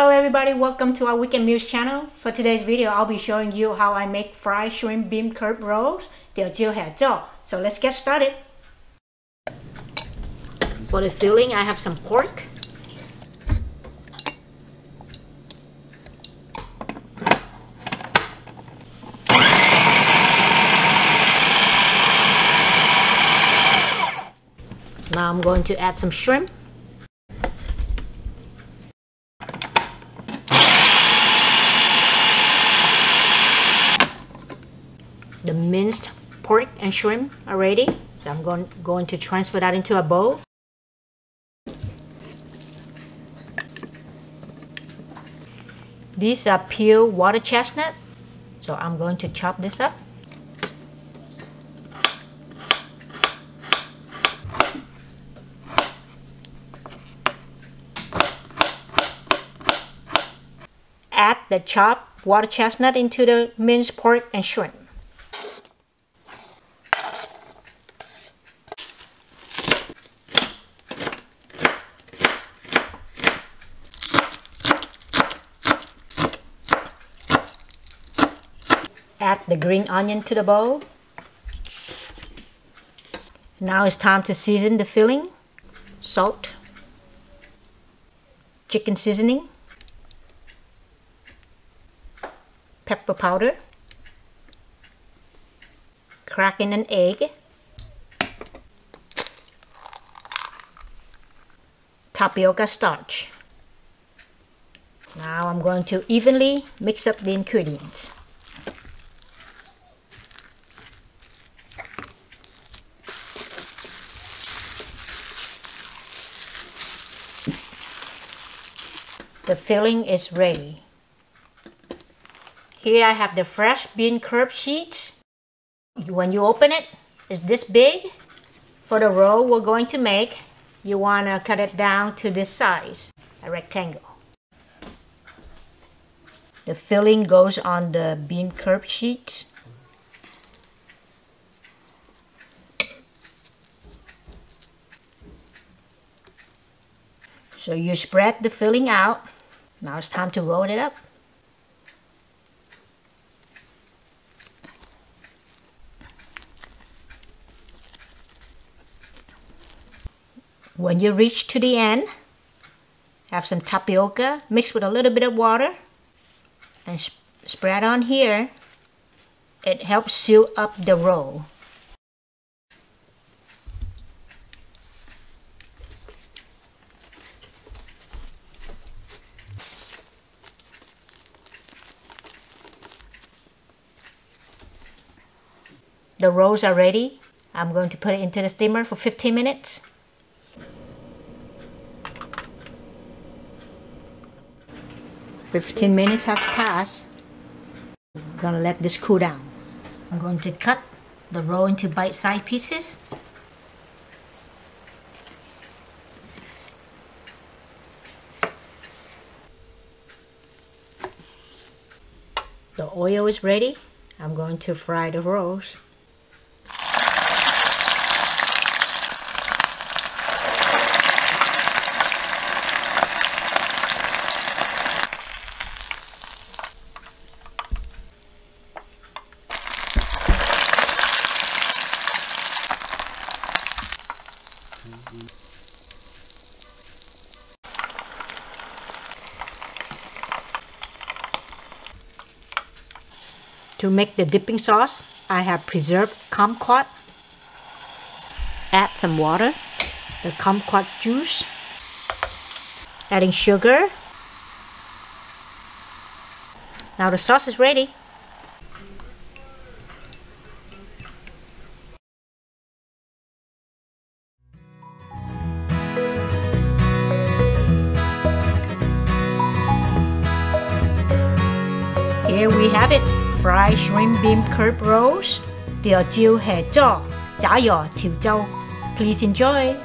Hello everybody, welcome to our Weekend Meals channel. For today's video, I'll be showing you how I make fried shrimp bean curd rolls, So let's get started. For the filling, I have some pork. Now I'm going to add some shrimp. Minced pork and shrimp already. So I'm going, going to transfer that into a bowl. These are peeled water chestnut. So I'm going to chop this up. Add the chopped water chestnut into the minced pork and shrimp. Add the green onion to the bowl. Now it's time to season the filling. Salt, chicken seasoning, pepper powder, cracking an egg, tapioca starch. Now I'm going to evenly mix up the ingredients. The filling is ready. Here I have the fresh bean curd sheet. When you open it, it's this big. For the roll we're going to make, you want to cut it down to this size, a rectangle. The filling goes on the bean curd sheet. So you spread the filling out now it's time to roll it up. When you reach to the end, have some tapioca mixed with a little bit of water and sp spread on here. It helps seal up the roll. The rolls are ready. I'm going to put it into the steamer for 15 minutes. Fifteen minutes have passed. I'm gonna let this cool down. I'm going to cut the roll into bite-sized pieces. The oil is ready. I'm going to fry the rolls. To make the dipping sauce, I have preserved kumquat. Add some water, the kumquat juice, adding sugar. Now the sauce is ready. Here we have it fried shrimp bean curd rolls. Please enjoy.